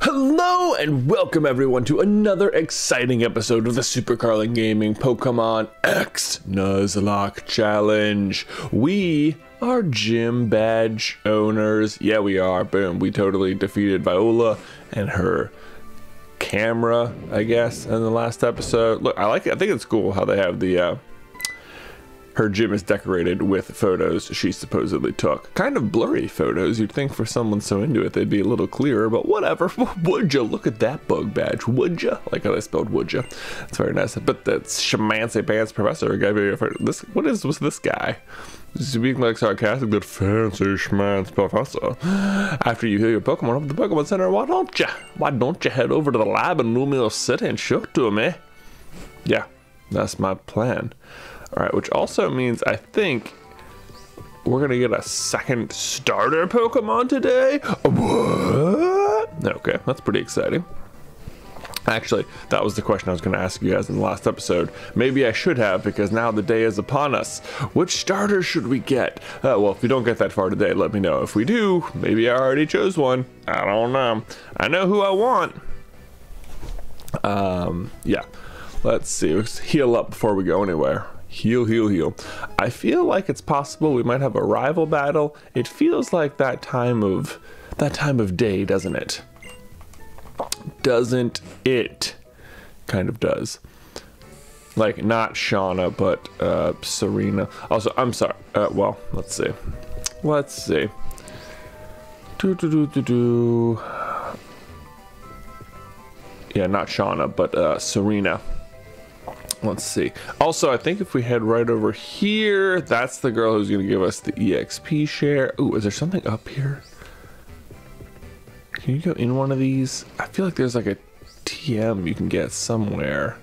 Hello and welcome everyone to another exciting episode of the Super Carlin Gaming Pokemon X Nuzlocke Challenge. We are gym badge owners. Yeah, we are. Boom. We totally defeated Viola and her camera, I guess, in the last episode. Look, I like it. I think it's cool how they have the uh, her gym is decorated with photos she supposedly took. Kind of blurry photos. You'd think for someone so into it they'd be a little clearer, but whatever. would you? Look at that bug badge. Would you? Like how they spelled would you. It's very nice. But that's Shamancy Pants Professor. Guy, this, what is was this guy? Speaking like sarcastic, that fancy schman's professor. After you heal your Pokemon up at the Pokemon Center, why don't you? Why don't you head over to the lab in Lumiose City and show it to him, eh? Yeah, that's my plan. All right, which also means I think we're gonna get a second starter Pokemon today. What? Okay, that's pretty exciting. Actually, that was the question I was going to ask you guys in the last episode. Maybe I should have, because now the day is upon us. Which starter should we get? Uh, well, if we don't get that far today, let me know. If we do, maybe I already chose one. I don't know. I know who I want. Um, yeah. Let's see. Let's heal up before we go anywhere. Heal, heal, heal. I feel like it's possible we might have a rival battle. It feels like that time of that time of day, doesn't it? Doesn't it? Kind of does. Like not Shauna, but uh, Serena. Also, I'm sorry. Uh, well, let's see. Let's see. Do do do do do. Yeah, not Shauna, but uh, Serena. Let's see. Also, I think if we head right over here, that's the girl who's going to give us the EXP share. Ooh, is there something up here? Can you go in one of these? I feel like there's like a TM you can get somewhere.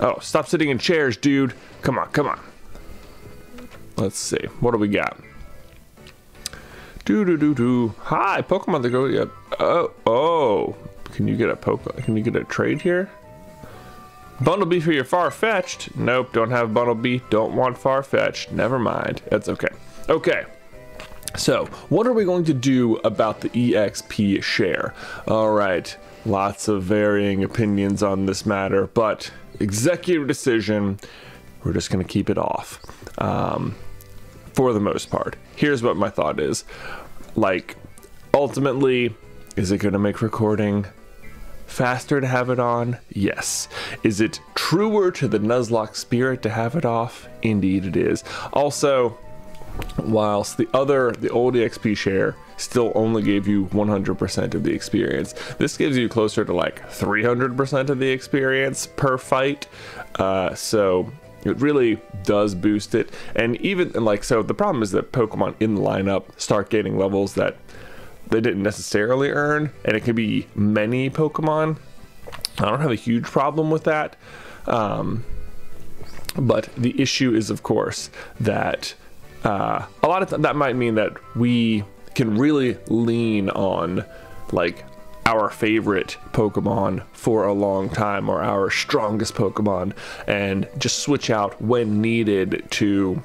Oh, stop sitting in chairs, dude. Come on, come on. Let's see. What do we got? Do do do do. Hi, Pokemon the go. Yep. Oh, oh. Can you get a poke? Can you get a trade here? Bunnelby for your Farfetch'd. Nope, don't have Bunnelby. Don't want Farfetch'd. Never mind. That's okay. Okay. So, what are we going to do about the EXP share? All right, lots of varying opinions on this matter, but executive decision, we're just going to keep it off um, for the most part. Here's what my thought is. Like, ultimately, is it going to make recording faster to have it on? Yes. Is it truer to the Nuzlocke spirit to have it off? Indeed it is. Also, whilst the other, the old EXP share, still only gave you 100% of the experience, this gives you closer to like 300% of the experience per fight. Uh, so it really does boost it. And even like, so the problem is that Pokemon in the lineup start gaining levels that they didn't necessarily earn, and it could be many Pokemon. I don't have a huge problem with that. Um, but the issue is, of course, that uh, a lot of th- that might mean that we can really lean on like our favorite Pokemon for a long time or our strongest Pokemon and just switch out when needed to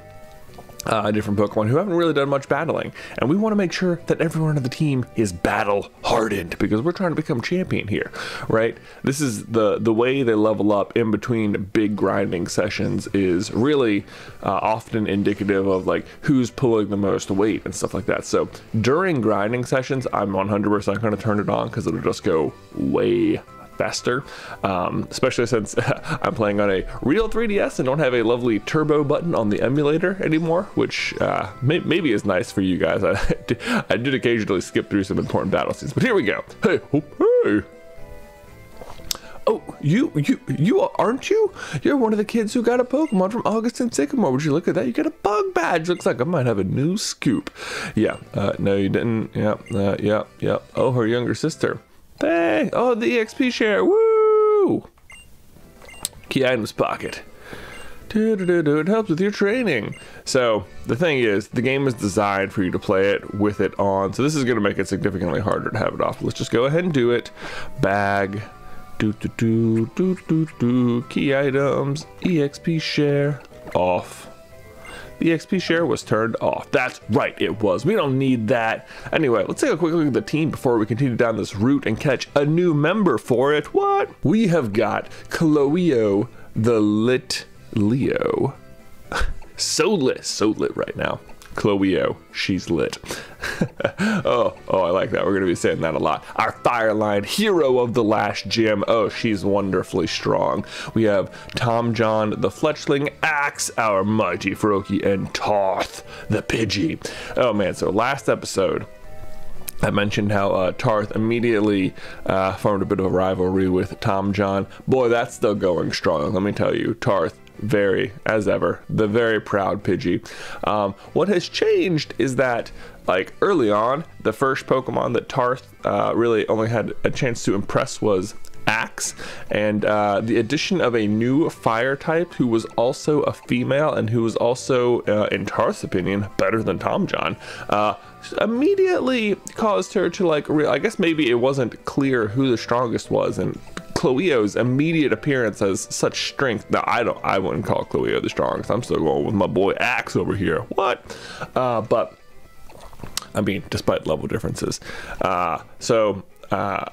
uh, different Pokemon who haven't really done much battling. And we want to make sure that everyone on the team is battle hardened because we're trying to become champion here, right? This is the, the way they level up in between big grinding sessions is really uh, often indicative of like who's pulling the most weight and stuff like that. So during grinding sessions, I'm 100% going to turn it on because it'll just go way faster, um, especially since I'm playing on a real 3DS and don't have a lovely turbo button on the emulator anymore, which uh, may maybe is nice for you guys. I did, I did occasionally skip through some important battle scenes, but here we go. Hey, oh, hey. Oh, you, you, you aren't you? You're one of the kids who got a Pokemon from Augustine Sycamore. Would you look at that? You got a bug badge. Looks like I might have a new scoop. Yeah, uh, no, you didn't. Yeah, uh, yeah, yeah. Oh, her younger sister. Dang! Oh, the EXP share! Woo! Key items pocket. It helps with your training. So the thing is, the game is designed for you to play it with it on. So this is going to make it significantly harder to have it off. Let's just go ahead and do it. Bag. Do do do do do do. Key items. EXP share off. The XP share was turned off. That's right, it was. We don't need that. Anyway, let's take a quick look at the team before we continue down this route and catch a new member for it. What? We have got Chloeo the Lit Leo. so lit, so lit right now. Chloeo, she's lit. oh, oh, I like that. We're gonna be saying that a lot. Our Fireline hero of the last gym. Oh, she's wonderfully strong. We have Tom John the Fletchling, Axe, our mighty Froakie, and Tarth the Pidgey. Oh man, so last episode. I mentioned how uh, Tarth immediately uh, formed a bit of a rivalry with Tom John. Boy, that's still going strong. Let me tell you, Tarth very, as ever, the very proud Pidgey. Um, what has changed is that, like early on, the first Pokemon that Tarth uh, really only had a chance to impress was Axe, and uh, the addition of a new fire type who was also a female and who was also, uh, in Tarth's opinion, better than Tom John, uh, immediately caused her to like. I guess maybe it wasn't clear who the strongest was, and Chloeo's immediate appearance has such strength. Now I don't, I wouldn't call Chloeo the strongest. I'm still going with my boy Axe over here. What? Uh, but I mean, despite level differences. Uh, so uh,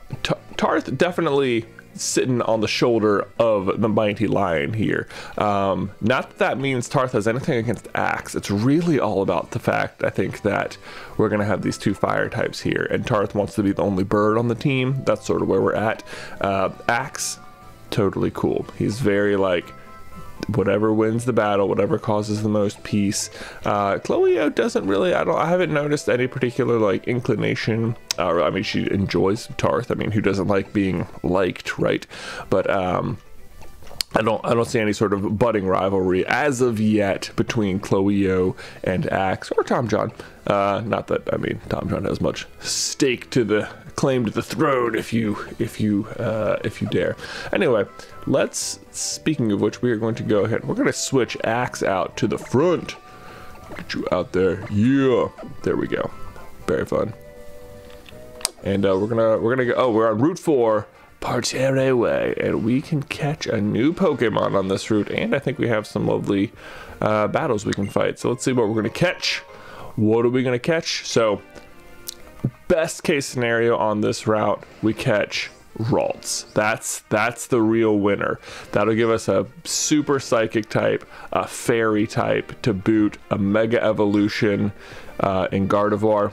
Tarth definitely sitting on the shoulder of the mighty lion here. Um, not that that means Tarth has anything against Axe. It's really all about the fact, I think, that we're going to have these two fire types here, and Tarth wants to be the only bird on the team. That's sort of where we're at. Uh, Axe, totally cool. He's very like whatever wins the battle, whatever causes the most peace. Uh, Chloeo doesn't really. I don't. I haven't noticed any particular like inclination. Uh, I mean, she enjoys Tarth. I mean, who doesn't like being liked, right? But um, I don't I don't see any sort of budding rivalry as of yet between Chloeo and Axe or Tom John. Uh, not that I mean Tom John has much stake to the claim to the throne if you if you uh, if you dare. Anyway, let's speaking of which we are going to go ahead. We're going to switch Axe out to the front. Get you out there. Yeah. There we go. Very fun. And uh, we're gonna we're gonna go. Oh, we're on Route Four. Parterre Way, and we can catch a new Pokemon on this route, and I think we have some lovely uh, battles we can fight. So let's see what we're going to catch. What are we going to catch? So, best case scenario on this route, we catch Ralts. That's that's the real winner. That'll give us a super psychic type, a fairy type to boot, a mega evolution uh, in Gardevoir.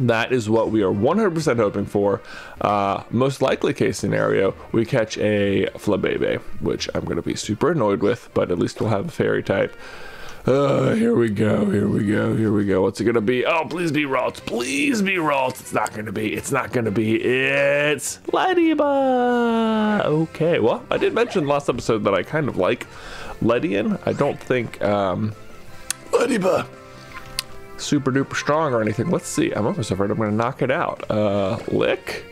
That is what we are 100% hoping for. Uh, most likely case scenario, we catch a Flabebe, which I'm going to be super annoyed with, but at least we'll have a fairy type. Uh, here we go, here we go, here we go. What's it gonna be? Oh, please be Ralts, please be Ralts. It's not gonna be, it's not gonna be, it's Ledyba. Okay, well, I did mention last episode that I kind of like Ledian. I don't think, um, Ledyba super duper strong or anything. Let's see. I'm almost afraid I'm going to knock it out. Uh, lick.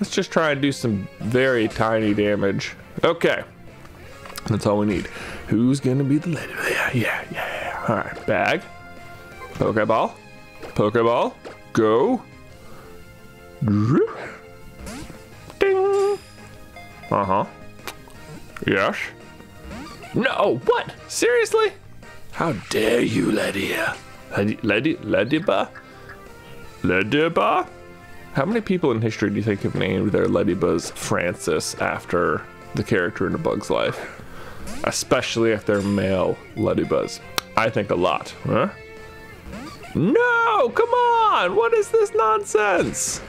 Let's just try and do some very tiny damage. Okay. That's all we need. Who's going to be the leader? Yeah, yeah, yeah. All right. Bag. Pokeball. Pokeball. Go. Ding. Uh-huh. Yes. No, what? Seriously? How dare you, Ledia? Lady, Ledyba? Ledyba? How many people in history do you think have named their Ledybas Francis after the character in A Bug's Life? Especially if they're male Ledybas. I think a lot, huh? No, come on! What is this nonsense?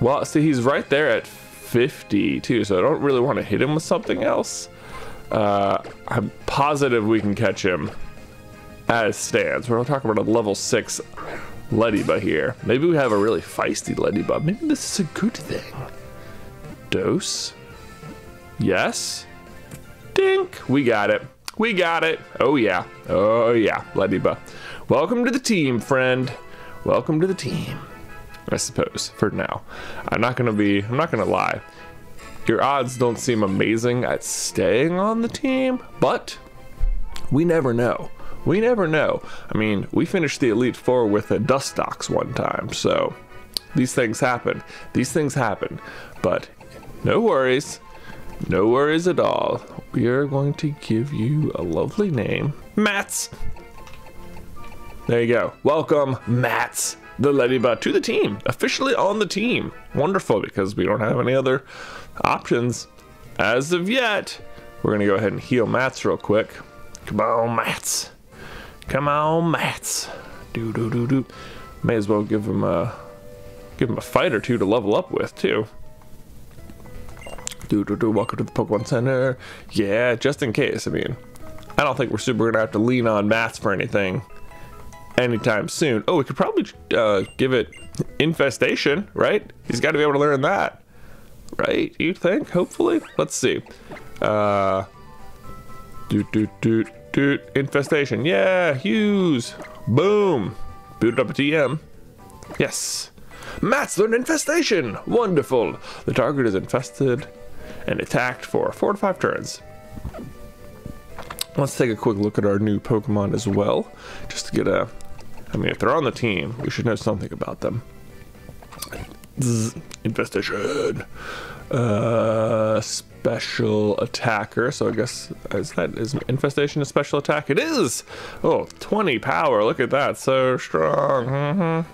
Well, see, he's right there at 50 too, so I don't really want to hit him with something else. Uh, I'm positive we can catch him as stands. We're talking about a level 6 Ledyba here. Maybe we have a really feisty Ledyba. Maybe this is a good thing. Dose? Yes? Dink! We got it. We got it. Oh yeah. Oh yeah, Ledyba. Welcome to the team, friend. Welcome to the team. I suppose, for now. I'm not gonna be, I'm not gonna lie. Your odds don't seem amazing at staying on the team, but we never know we never know. I mean, we finished the Elite Four with a Dustox one time, so these things happen. These things happen. But no worries. No worries at all. We are going to give you a lovely name. Mats. There you go. Welcome, Mats, the Ladybug, to the team. Officially on the team. Wonderful, because we don't have any other options as of yet. We're going to go ahead and heal Mats real quick. Come on, Mats. Come on, Mats. Do do do do. May as well give him a give him a fight or two to level up with too. Do do do. Welcome to the Pokemon Center. Yeah, just in case. I mean, I don't think we're super gonna have to lean on Mats for anything anytime soon. Oh, we could probably uh, give it infestation, right? He's got to be able to learn that, right? You think? Hopefully. Let's see. Uh, do do do do infestation. Yeah, Hughes. Boom. Booted up a TM. Yes. Mats learned infestation. Wonderful. The target is infested and attacked for four to five turns. Let's take a quick look at our new Pokemon as well, just to get a. I mean, if they're on the team, we should know something about them. Zzz, infestation. Uh, special attacker. So I guess is that is infestation a special attack? It is. Oh, 20 power. Look at that. So strong. Mm -hmm.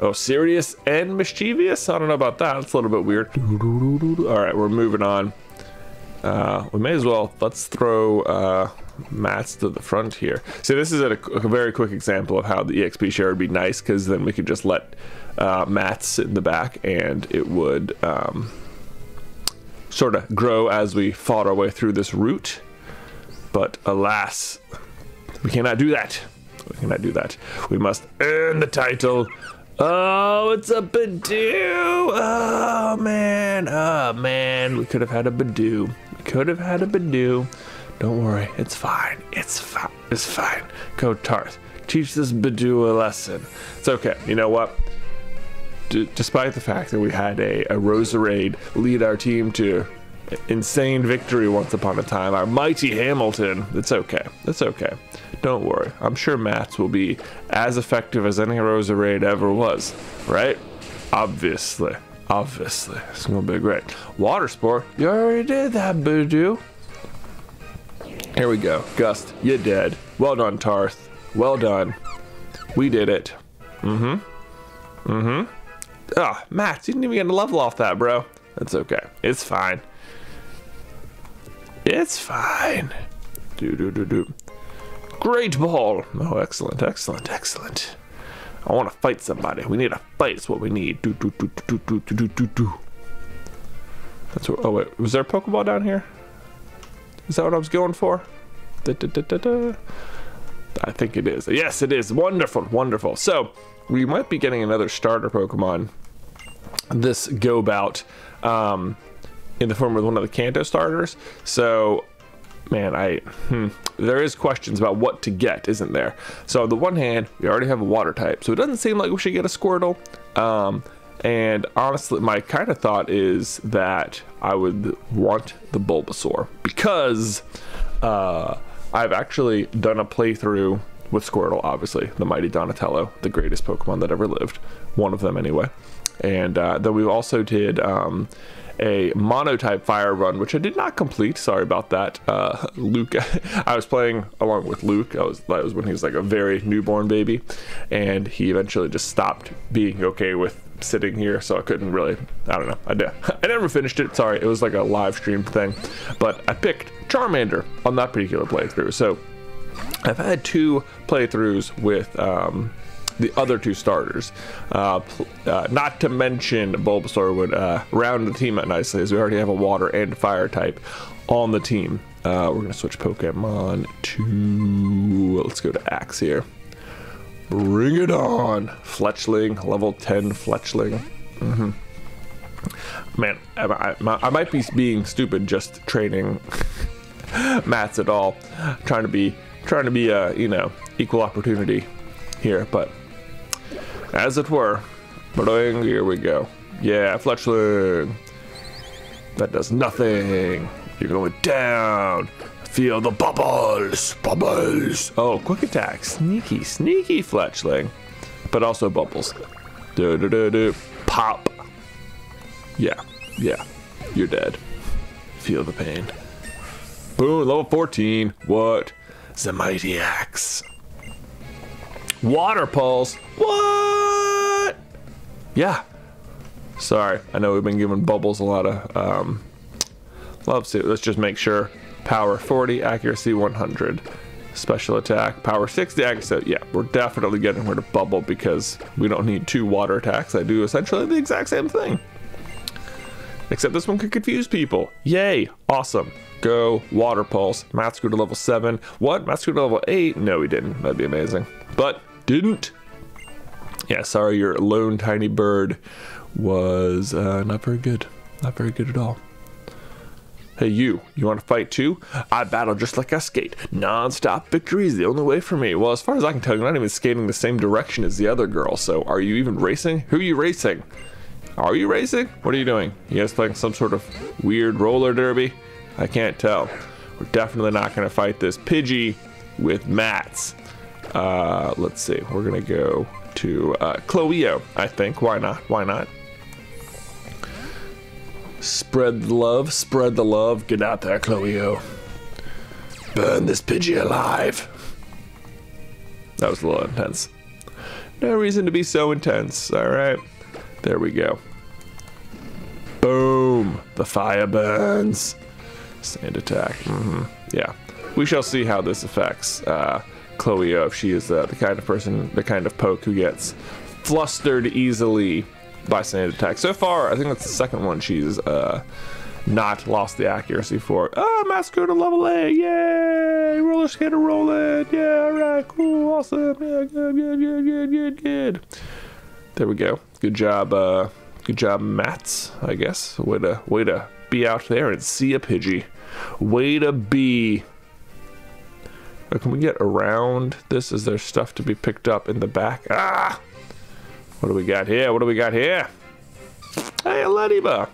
Oh, serious and mischievous? I don't know about that. It's a little bit weird. All right, we're moving on. Uh, we may as well, let's throw uh, mats to the front here. See, this is a, a, very quick example of how the EXP share would be nice because then we could just let uh, mats in the back and it would um, sort of grow as we fought our way through this route. But alas, we cannot do that. We cannot do that. We must earn the title Oh, it's a Budew. Oh, man. Oh, man. We could have had a Budew. We could have had a Budew. Don't worry. It's fine. It's fine. It's fine. Go Tarth. Teach this Budew a lesson. It's okay. You know what? D despite the fact that we had a, a Roserade lead our team to insane victory once upon a time, our mighty Hamilton, it's okay. It's okay. Don't worry, I'm sure Mats will be as effective as any Roserade ever was, right? Obviously. Obviously. It's gonna be great. Water Sport, you already did that, Budew. Here we go. Gust, you're dead. Well done, Tarth. Well done. We did it. Mm-hmm. Mm-hmm. Ah, oh, Max, you didn't even get a level off that, bro. That's okay. It's fine. It's fine. Do do do do. Great ball. Oh, excellent, excellent, excellent. I want to fight somebody. We need a fight. It's what we need. Do, do, do, do, do, do, do, do, do. That's what, oh wait, was there a Pokeball down here? Is that what I was going for? Da, da, da, da, da. I think it is. Yes, it is. Wonderful, wonderful. So, we might be getting another starter Pokemon this go bout um, in the form of one of the Kanto starters. So man, I hmm, there is questions about what to get, isn't there? So on the one hand, we already have a water type, so it doesn't seem like we should get a Squirtle. Um, and honestly, my kind of thought is that I would want the Bulbasaur because uh, I've actually done a playthrough with Squirtle, obviously, the mighty Donatello, the greatest Pokemon that ever lived, one of them anyway. And uh, then we also did um, a monotype fire run, which I did not complete. Sorry about that. Uh, Luke, I was playing along with Luke. I was that was when he was like a very newborn baby, and he eventually just stopped being okay with sitting here, so I couldn't really. I don't know. I did. I never finished it. Sorry, it was like a live stream thing, but I picked Charmander on that particular playthrough. So I've had two playthroughs with. Um, the other two starters. Uh, uh, not to mention Bulbasaur would uh, round the team out nicely as we already have a water and fire type on the team. Uh, we're going to switch Pokemon to, let's go to Axe here. Bring it on. Fletchling, level 10 Fletchling. Mm -hmm. Man, I, I, I might be being stupid just training mats at all. Trying to be, trying to be a, you know, equal opportunity here, but as it were. Bling, here we go. Yeah, Fletchling. That does nothing. You're going down. Feel the bubbles. Bubbles. Oh, quick attack. Sneaky, sneaky Fletchling. But also bubbles. Do do do do. Pop. Yeah, yeah. You're dead. Feel the pain. Boom, level 14. What? The Mighty Axe. Water Pulse. What? Yeah. Sorry, I know we've been giving Bubbles a lot of um, love. So let's just make sure. Power 40, accuracy 100, special attack, power 60, accuracy. Yeah, we're definitely getting rid of Bubble because we don't need two water attacks that do essentially the exact same thing. Except this one could confuse people. Yay, awesome. Go, Water Pulse. Matt grew to level 7. What? Matt grew to level 8? No, he didn't. That'd be amazing. But didn't. Yeah, sorry, your lone tiny bird was uh, not very good. Not very good at all. Hey, you, you want to fight too? I battle just like I skate. Non-stop victory is the only way for me. Well, as far as I can tell, you're not even skating the same direction as the other girl, so are you even racing? Who are you racing? Are you racing? What are you doing? You guys playing some sort of weird roller derby? I can't tell. We're definitely not going to fight this Pidgey with mats. Uh, let's see. We're going to go to uh, I think. Why not? Why not? Spread the love, spread the love. Get out there, Chloeo. Burn this Pidgey alive. That was a little intense. No reason to be so intense, alright? There we go. Boom! The fire burns. Sand attack. Mm -hmm. Yeah. We shall see how this affects uh, Chloe if she is uh, the kind of person, the kind of poke who gets flustered easily by sand attack. So far, I think that's the second one she's uh, not lost the accuracy for. Ah, oh, to level A, yay! Roller skater rolling, yeah, alright, cool, awesome, yeah, good, good, good, good, good, good. There we go. Good job, uh, good job, Mats, I guess. Way to, way to be out there and see a Pidgey. Way to be. Oh, can we get around this? Is there stuff to be picked up in the back? Ah! What do we got here? What do we got here? Hey, a ladybug.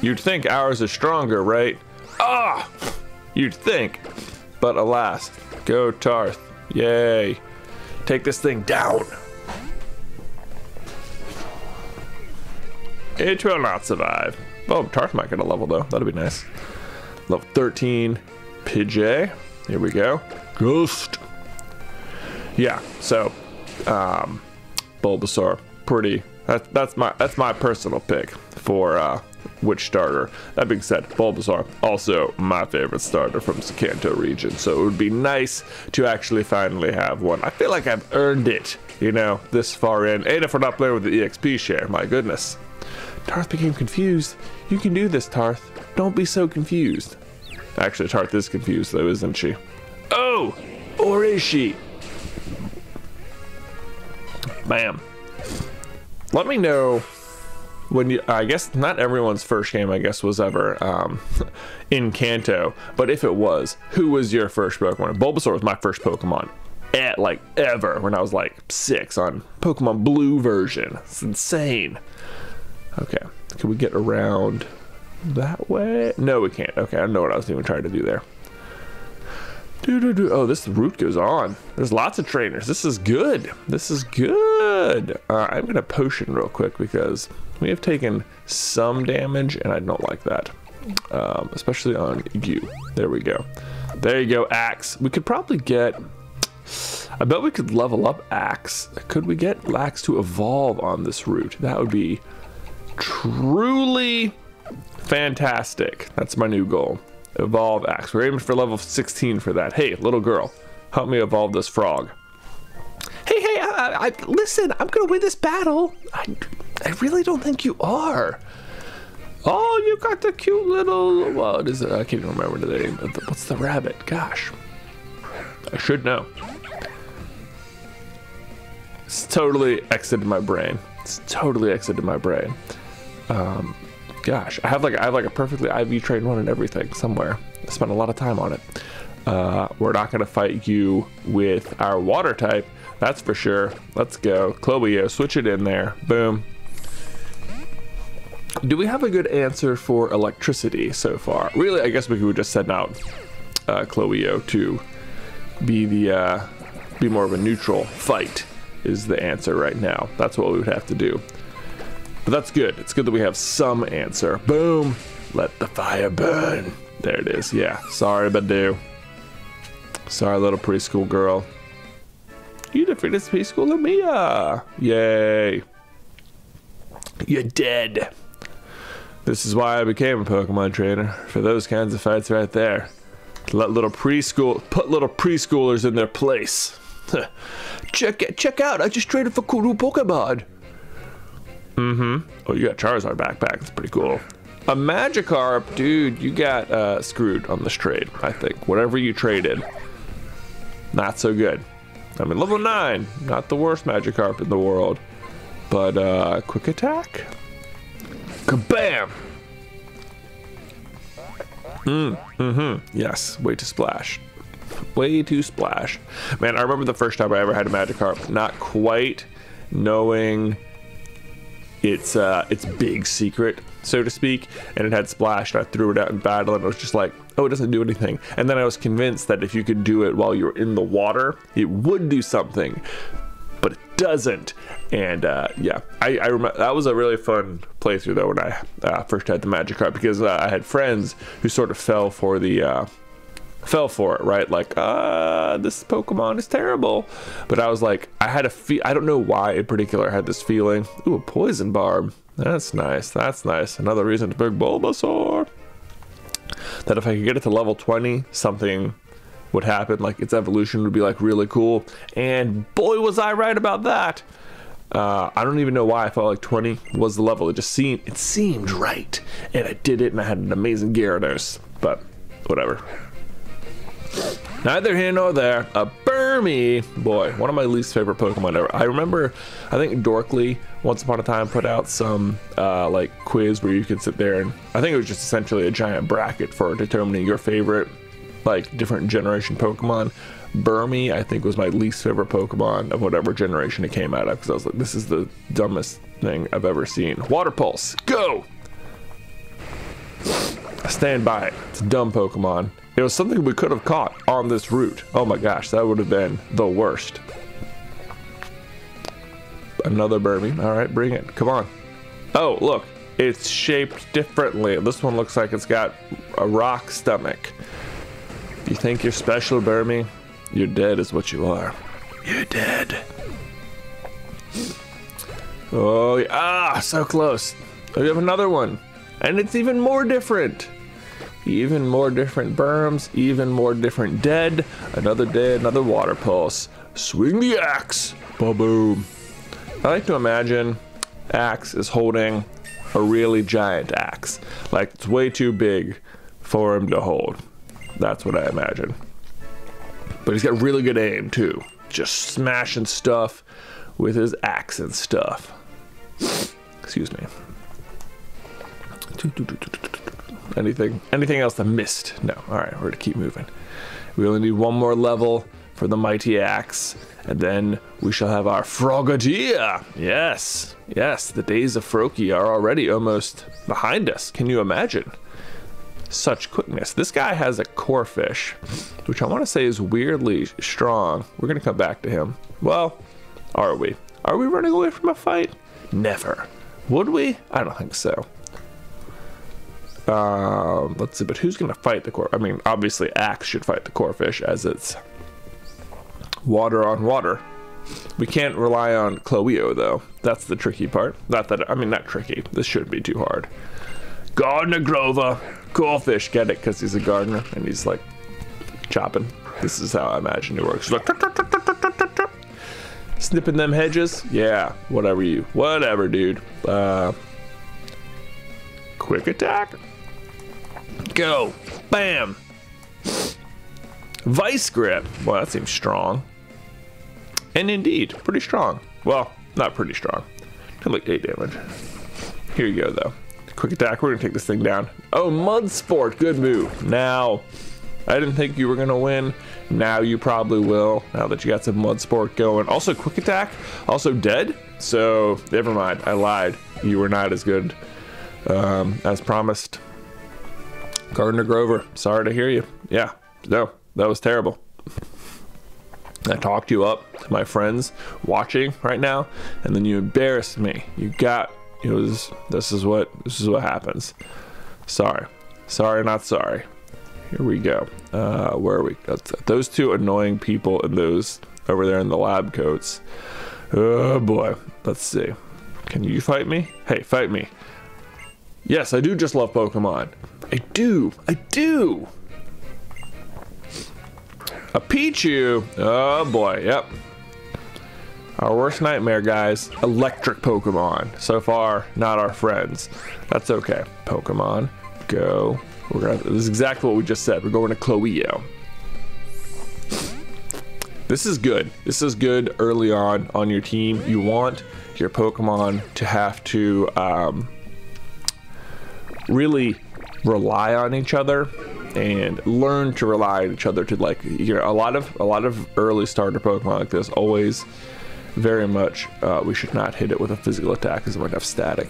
You'd think ours is stronger, right? Ah! You'd think. But alas, go Tarth. Yay. Take this thing down. It will not survive. Oh, Tarth might get a level though. That'd be nice. Level 13, Pidgey. Here we go. Ghost. Yeah, so um, Bulbasaur, pretty. That, that's my that's my personal pick for uh, which starter. That being said, Bulbasaur also my favorite starter from the Kanto region. So it would be nice to actually finally have one. I feel like I've earned it, you know, this far in. And if we're not playing with the EXP share, my goodness. Tarth became confused. You can do this, Tarth. Don't be so confused. Actually, Tarth is confused though, isn't she? Oh! Or is she? Bam. Let me know when you, I guess not everyone's first game, I guess, was ever um, in Kanto, but if it was, who was your first Pokemon? Bulbasaur was my first Pokemon at like ever when I was like six on Pokemon Blue version. It's insane. Okay, can we get around that way? No, we can't. Okay, I don't know what I was even trying to do there. Do, do, do. Oh, this route goes on. There's lots of trainers. This is good. This is good. Uh, I'm going to potion real quick because we have taken some damage and I don't like that. Um, especially on you. There we go. There you go, Axe. We could probably get... I bet we could level up Axe. Could we get Axe to evolve on this route? That would be truly fantastic. That's my new goal. Evolve Axe. We're aiming for level 16 for that. Hey, little girl, help me evolve this frog. Hey, hey, I, I, listen, I'm gonna win this battle. I, I really don't think you are. Oh, you got the cute little, what is it? I can't even remember the name. What's the rabbit? Gosh, I should know. It's totally exited my brain. It's totally exited my brain. Um, gosh, I have like I have like a perfectly IV trained one and everything somewhere. I spent a lot of time on it. Uh, we're not gonna fight you with our water type, that's for sure. Let's go, Chloe. Switch it in there. Boom. Do we have a good answer for electricity so far? Really, I guess we could just send out uh, Chloeo to be the uh, be more of a neutral fight is the answer right now. That's what we would have to do. But that's good. It's good that we have some answer. Boom. Let the fire burn. There it is. Yeah. Sorry, Badu. Sorry, little preschool girl. You defeated preschooler Mia. Yay. You're dead. This is why I became a Pokemon trainer. For those kinds of fights right there. To let little preschool put little preschoolers in their place. check it check out, I just traded for cool Pokemon. Mm-hmm. Oh, you got Charizard backpack. That's pretty cool. A Magikarp, dude, you got uh, screwed on this trade, I think. Whatever you traded, not so good. I mean, level 9, not the worst Magikarp in the world. But, uh, quick attack? Kabam! Mm, mm-hmm. Yes, way to splash. Way to splash. Man, I remember the first time I ever had a Magikarp. Not quite knowing its uh, its big secret, so to speak, and it had splashed. I threw it out in battle, and it was just like, oh, it doesn't do anything. And then I was convinced that if you could do it while you're in the water, it would do something, but it doesn't. And uh, yeah, I, I remember that was a really fun playthrough though when I uh, first had the Magikarp because uh, I had friends who sort of fell for the uh, fell for it, right? Like, uh, this Pokemon is terrible. But I was like, I had a feel, I don't know why in particular I had this feeling. Ooh, a poison barb. That's nice. That's nice. Another reason to pick Bulbasaur. That if I could get it to level 20, something would happen. Like its evolution would be like really cool. And boy, was I right about that. Uh, I don't even know why I felt like 20 was the level. It just seemed, it seemed right. And I did it and I had an amazing Gyarados. But whatever. Neither here nor there. A Burmy. Boy, one of my least favorite Pokemon ever. I remember, I think Dorkly once upon a time put out some uh, like quiz where you could sit there and I think it was just essentially a giant bracket for determining your favorite like different generation Pokemon. Burmy, I think, was my least favorite Pokemon of whatever generation it came out of because I was like, this is the dumbest thing I've ever seen. Water Pulse, go! Stand by it. It's a dumb Pokemon. It was something we could have caught on this route. Oh my gosh, that would have been the worst. Another Burmy. All right, bring it. Come on. Oh, look. It's shaped differently. This one looks like it's got a rock stomach. You think you're special, Burmy? You're dead is what you are. You're dead. Oh, ah, so close. We have another one. And it's even more different even more different berms, even more different dead. Another dead, another water pulse. Swing the axe. Ba-boom. I like to imagine axe is holding a really giant axe. Like it's way too big for him to hold. That's what I imagine. But he's got really good aim too. Just smashing stuff with his axe and stuff. Excuse me. Anything anything else I missed? No. Alright, we're gonna keep moving. We only need one more level for the mighty axe, and then we shall have our Frogadier. Yes, yes, the days of Froakie are already almost behind us. Can you imagine? Such quickness. This guy has a Corphish, which I want to say is weirdly strong. We're gonna come back to him. Well, are we? Are we running away from a fight? Never. Would we? I don't think so. Um, let's see, but who's going to fight the core? I mean, obviously Axe should fight the Corphish as it's water on water. We can't rely on Chloeo though. That's the tricky part. Not that, I mean, not tricky. This shouldn't be too hard. Gardegrova. Corphish, get it, because he's a gardener and he's like chopping. This is how I imagine it works. Like, snipping them hedges. Yeah, whatever you, whatever, dude. Uh, quick attack. Go. Bam. Vice grip. Well, that seems strong. And indeed, pretty strong. Well, not pretty strong. Did like 8 damage. Here you go, though. Quick attack. We're going to take this thing down. Oh, Mud Sport. Good move. Now, I didn't think you were going to win. Now you probably will, now that you got some Mud Sport going. Also, quick attack. Also dead. So, never mind. I lied. You were not as good um, as promised. Gardner Grover, sorry to hear you. Yeah, no, that was terrible. I talked you up to my friends watching right now, and then you embarrassed me. You got it was this is what this is what happens. Sorry. Sorry, not sorry. Here we go. Uh, where are we? Those two annoying people and those over there in the lab coats. Oh boy. Let's see. Can you fight me? Hey, fight me. Yes, I do just love Pokemon. I do. I do. A Pichu. Oh boy. Yep. Our worst nightmare, guys. Electric Pokemon. So far, not our friends. That's okay. Pokemon, go. We're gonna. This is exactly what we just said. We're going to Chloeo. This is good. This is good early on on your team. You want your Pokemon to have to um, really rely on each other and learn to rely on each other to like you know a lot of a lot of early starter Pokemon like this always very much uh, we should not hit it with a physical attack because it might have static.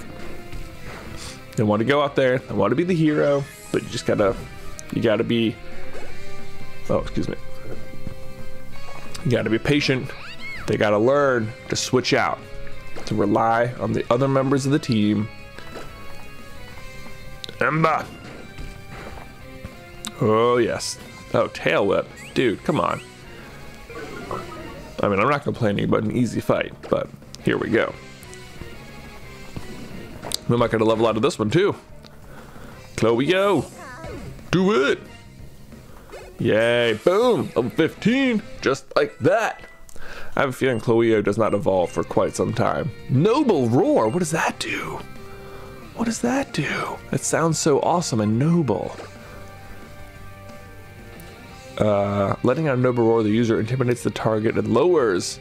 They want to go out there, they want to be the hero, but you just gotta you gotta be oh excuse me. You gotta be patient. They gotta learn to switch out, to rely on the other members of the team. Ember. Oh yes. Oh, tail whip. Dude, come on. I mean, I'm not complaining about an easy fight, but here we go. We might get a level out of this one too. Chloe, Chloeo. Do it. Yay, boom, level 15, just like that. I have a feeling Chloeo does not evolve for quite some time. Noble Roar, what does that do? What does that do? It sounds so awesome and noble. Uh, letting out noble roar, the user intimidates the target and lowers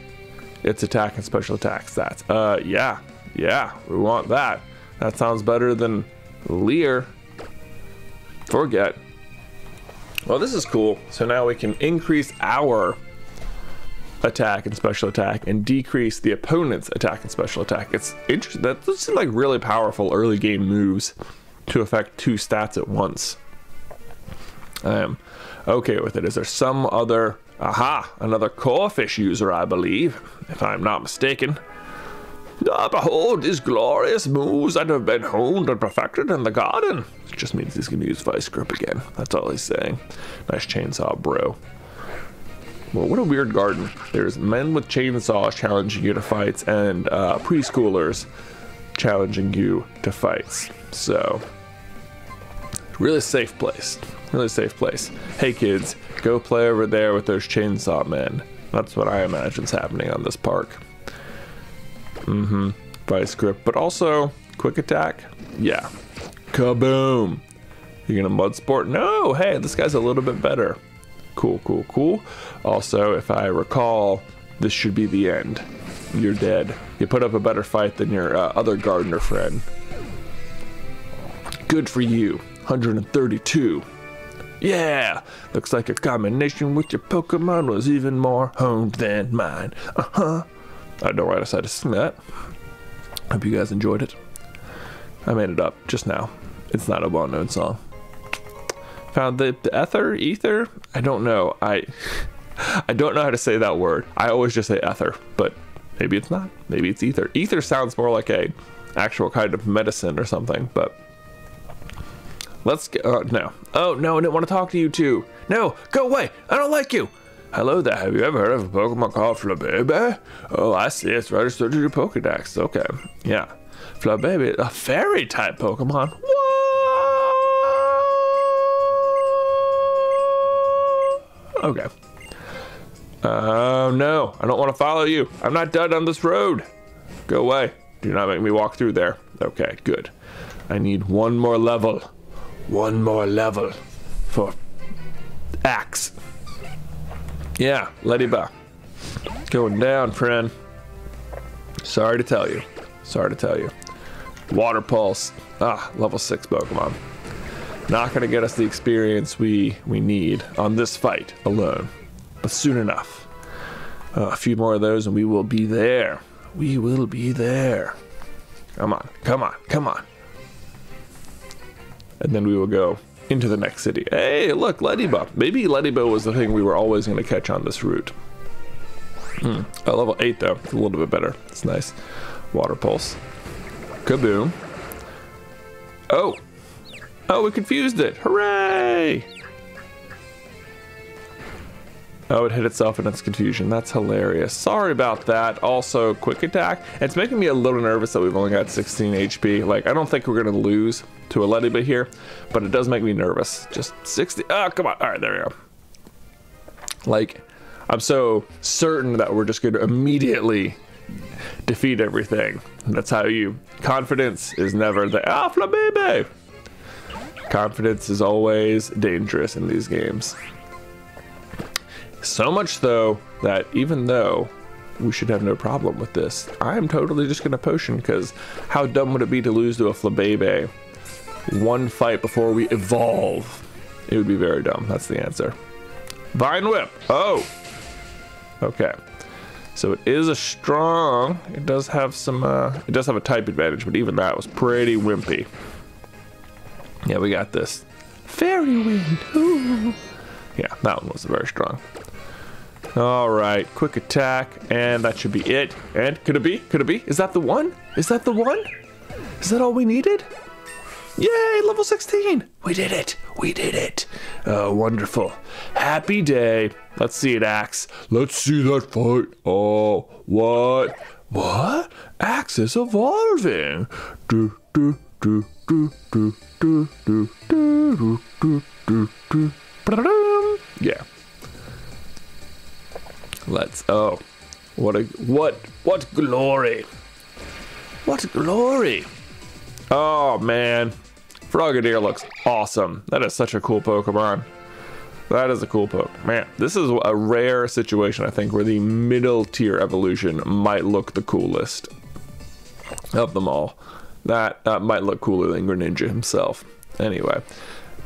its attack and special attack stats. Uh, yeah, yeah, we want that. That sounds better than Leer. Forget. Well, this is cool. So now we can increase our attack and special attack and decrease the opponent's attack and special attack. It's interesting. That those seem like really powerful early game moves to affect two stats at once. Am okay with it. Is there some other... Aha! Another Corphish user, I believe, if I'm not mistaken. Ah, behold these glorious moves that have been honed and perfected in the garden. It just means he's going to use Vice Grip again. That's all he's saying. Nice chainsaw, bro. Well, what a weird garden. There's men with chainsaws challenging you to fights and uh, preschoolers challenging you to fights. So, really safe place. Really safe place. Hey kids, go play over there with those chainsaw men. That's what I imagine is happening on this park. Mm-hmm. Vice grip, but also quick attack. Yeah. Kaboom. You're gonna mud sport? No. Hey, this guy's a little bit better. Cool, cool, cool. Also, if I recall, this should be the end. You're dead. You put up a better fight than your uh, other gardener friend. Good for you. 132. Yeah, looks like a combination with your Pokemon was even more honed than mine. Uh-huh. I don't know why I decided to sing that. Hope you guys enjoyed it. I made it up just now. It's not a well-known song. Found the, the ether, ether. I don't know. I I don't know how to say that word. I always just say ether, but maybe it's not. Maybe it's ether. Ether sounds more like a actual kind of medicine or something. But let's get. Uh, no. Oh no! I didn't want to talk to you two. No, go away. I don't like you. Hello there, have you ever heard of a Pokemon called Flabebe? Oh, I see, it's registered to your Pokedex. Okay, yeah. Flabebe, a fairy type Pokemon? What? Okay. Oh, uh, no, I don't want to follow you. I'm not done on this road. Go away. Do not make me walk through there. Okay, good. I need one more level. One more level for Axe. Yeah, Ledyba. Going down, friend. Sorry to tell you. Sorry to tell you. Water Pulse. Ah, level 6 Pokemon. Not going to get us the experience we, we need on this fight alone. But soon enough. Uh, a few more of those and we will be there. We will be there. Come on, come on, come on. And then we will go into the next city. Hey, look, Ledyba. Maybe Ledyba was the thing we were always going to catch on this route. Hmm. At level 8, though, it's a little bit better. It's nice. Water Pulse. Kaboom. Oh. Oh, we confused it. Hooray! Oh, it hit itself in its confusion. That's hilarious. Sorry about that. Also, quick attack. It's making me a little nervous that we've only got 16 HP. Like, I don't think we're going to lose to a Ledyba here, but it does make me nervous. Just 60. Oh, come on. All right, there we go. Like, I'm so certain that we're just going to immediately defeat everything. That's how you. Confidence is never the ah, alpha baby. Confidence is always dangerous in these games. So much though that even though we should have no problem with this, I'm totally just gonna potion because how dumb would it be to lose to a Flabebe one fight before we evolve? It would be very dumb. That's the answer. Vine Whip. Oh. Okay. So it is a strong. It does have some. Uh, it does have a type advantage, but even that was pretty wimpy. Yeah, we got this. Fairy wind. Ooh. Yeah, that one was very strong. All right, quick attack, and that should be it. And could it be? Could it be? Is that the one? Is that the one? Is that all we needed? Yay, level 16! We did it! We did it! Oh, wonderful. Happy day. Let's see it, Axe. Let's see that fight. Oh, what? What? Axe is evolving. Do, do, do, do, do, do, do, do, do, do, do, do. Yeah. Let's. Oh, what a what what glory! What glory! Oh man, Frogadier looks awesome. That is such a cool Pokemon. That is a cool poke. Man, this is a rare situation, I think, where the middle tier evolution might look the coolest of them all. That, that might look cooler than Greninja himself. Anyway,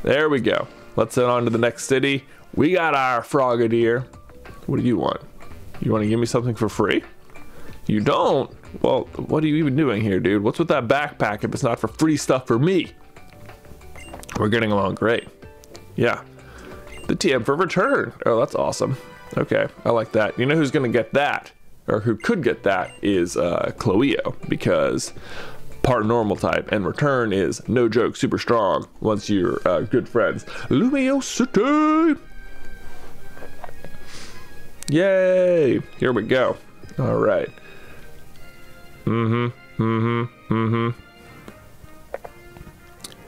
there we go. Let's head on to the next city. We got our Frogadier. What do you want? You want to give me something for free? You don't? Well, what are you even doing here, dude? What's with that backpack if it's not for free stuff for me? We're getting along great. Yeah. The TM for return. Oh, that's awesome. Okay, I like that. You know who's going to get that? Or who could get that is uh, Chloeo, because part normal type and return is no joke super strong once you're uh, good friends. Lumiose City! Yay! Here we go. All right. Mm-hmm. Mm-hmm. Mm-hmm.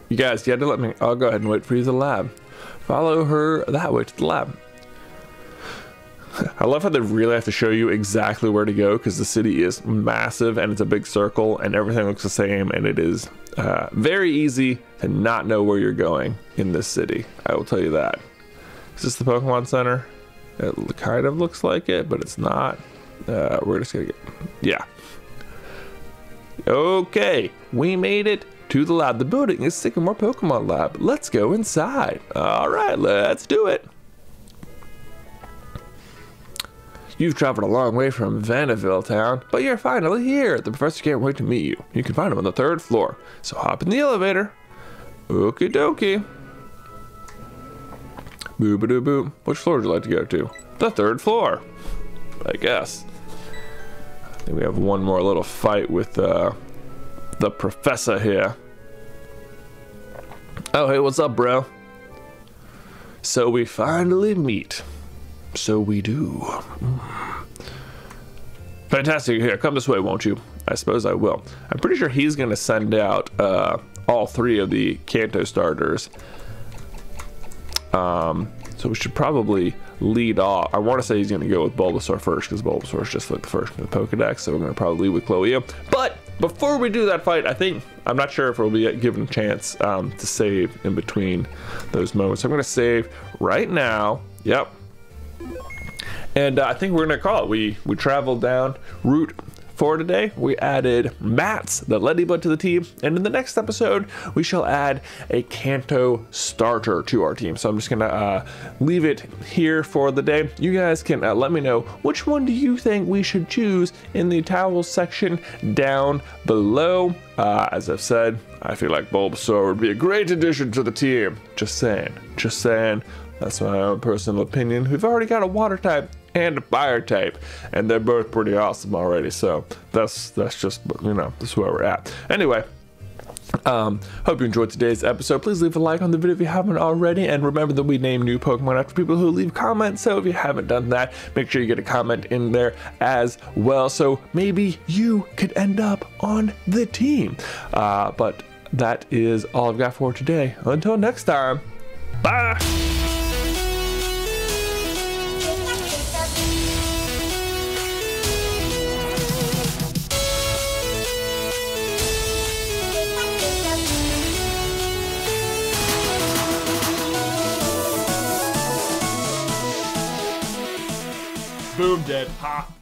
You guys, you had to let me. I'll go ahead and wait for you to the lab. Follow her that way to the lab. I love how they really have to show you exactly where to go because the city is massive and it's a big circle and everything looks the same and it is uh, very easy to not know where you're going in this city. I will tell you that. Is this the Pokemon Center? It kind of looks like it, but it's not. Uh, we're just gonna get, yeah. Okay, we made it to the lab. The building is Sycamore Pokemon Lab. Let's go inside. All right, let's do it. You've traveled a long way from Vaniville town, but you're finally here. The professor can't wait to meet you. You can find him on the third floor. So hop in the elevator. Okie dokie. Boo ba doo boo. Which floor would you like to go to? The third floor. I guess. I think we have one more little fight with uh, the professor here. Oh, hey, what's up, bro? So we finally meet. So we do. Fantastic. Here, come this way, won't you? I suppose I will. I'm pretty sure he's going to send out uh, all three of the Kanto starters. Um, so we should probably lead off. I want to say he's going to go with Bulbasaur first because Bulbasaur is just like the first in the Pokedex. So we're going to probably lead with Chloe. But before we do that fight, I think, I'm not sure if we'll be given a chance um, to save in between those moments. So I'm going to save right now. Yep. And uh, I think we're going to call it. We, we traveled down route for today, we added Mats, the Ladybug, to the team, and in the next episode, we shall add a Kanto starter to our team. So I'm just gonna uh, leave it here for the day. You guys can uh, let me know which one do you think we should choose in the towels section down below. Uh, as I've said, I feel like Bulbasaur would be a great addition to the team. Just saying, just saying. That's my own personal opinion. We've already got a water type and fire type, and they're both pretty awesome already. So that's that's just you know that's where we're at. Anyway, Um, hope you enjoyed today's episode. Please leave a like on the video if you haven't already. And remember that we name new Pokemon after people who leave comments. So if you haven't done that, make sure you get a comment in there as well. So maybe you could end up on the team. Uh, but that is all I've got for today. Until next time, bye. Boom, dead. Ha.